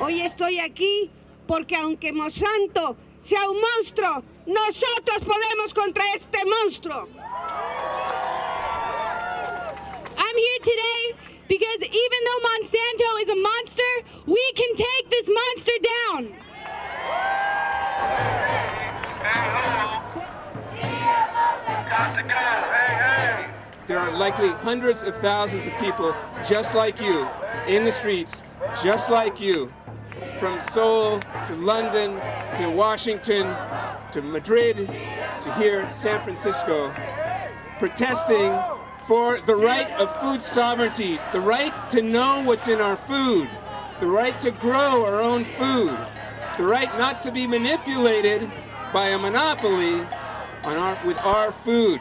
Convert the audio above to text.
Hoy estoy aquí porque aunque Monsanto sea un monstruo, nosotros podemos contra este monstruo. Because even though Monsanto is a monster, we can take this monster down. There are likely hundreds of thousands of people just like you in the streets, just like you, from Seoul to London to Washington to Madrid to here, San Francisco, protesting for the right of food sovereignty, the right to know what's in our food, the right to grow our own food, the right not to be manipulated by a monopoly on our, with our food.